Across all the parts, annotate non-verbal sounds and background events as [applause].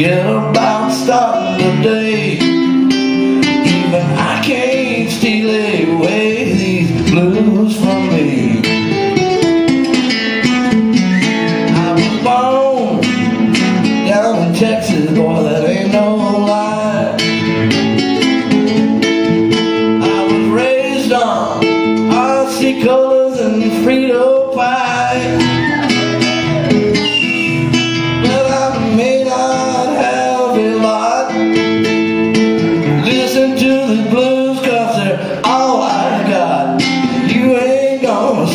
forget about starting the day Even I can't steal away these blues from me. I was born down in Texas, boy, that ain't no lie. I was raised on RC Colas and Frito pie.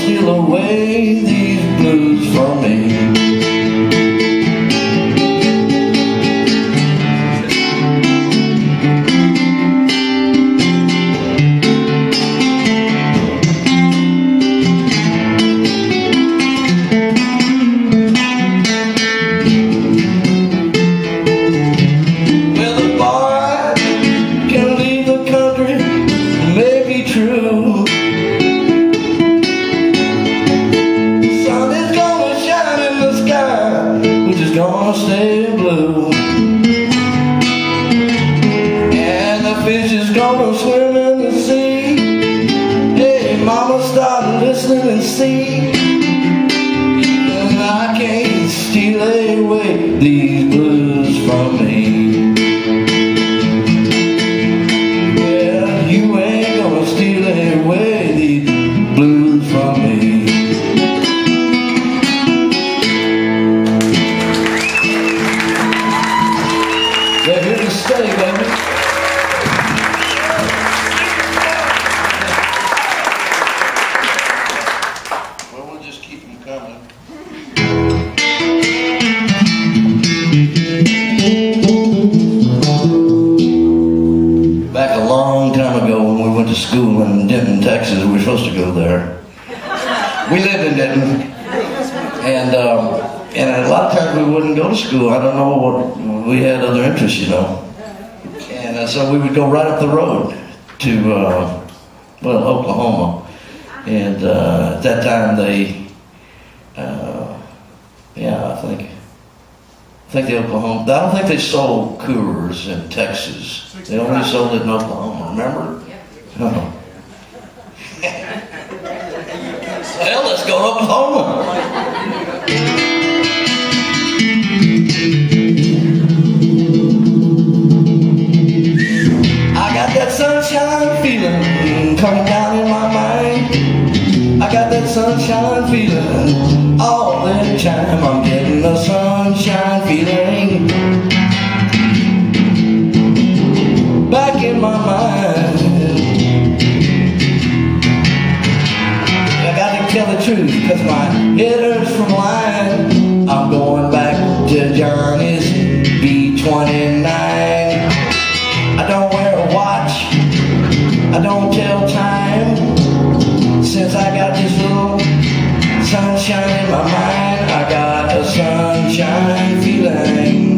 steal away. the And the fish is gonna swim in the sea. Hey mama stop listening and see. And I can't steal away these blues from me. When we went to school in Denton, Texas, we were supposed to go there. We lived in Denton. And, um, and a lot of times we wouldn't go to school. I don't know what, we had other interests, you know. And uh, so we would go right up the road to, uh, well, Oklahoma. And uh, at that time they, uh, yeah, I think, I think the Oklahoma, I don't think they sold Coors in Texas. They only sold it in Oklahoma, remember? Oh. [laughs] well, let's go to Oklahoma. I got that sunshine feeling coming down in my mind. I got that sunshine feeling all the time. I'm tell the truth because my head hurts from lying. I'm going back to Johnny's B29. I don't wear a watch. I don't tell time. Since I got this little sunshine in my mind, I got a sunshine feeling.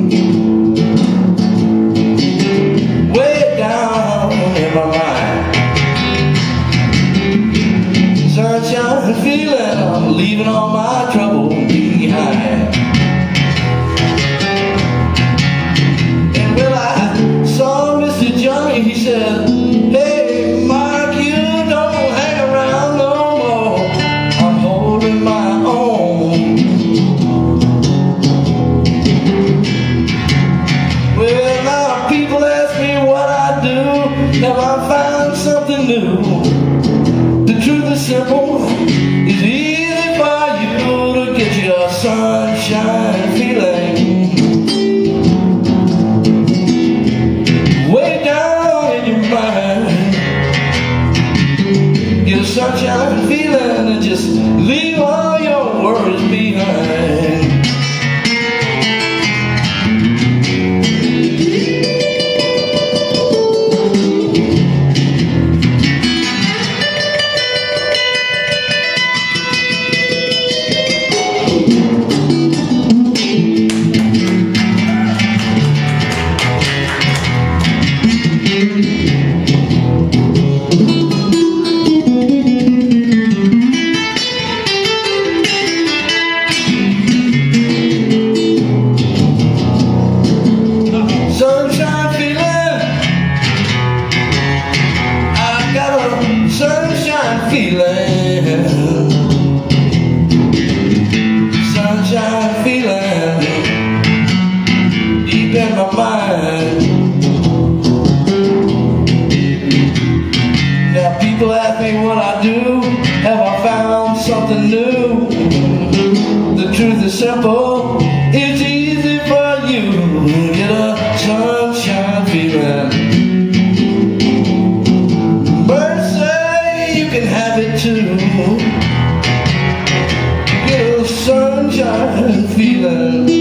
You get your sunshine feeling. way down in your mind. Get a sunshine feeling and just leave all your worries behind. Truth is simple. It's easy for you to get a sunshine feeling. Birds you can have it too. Get a sunshine feeling.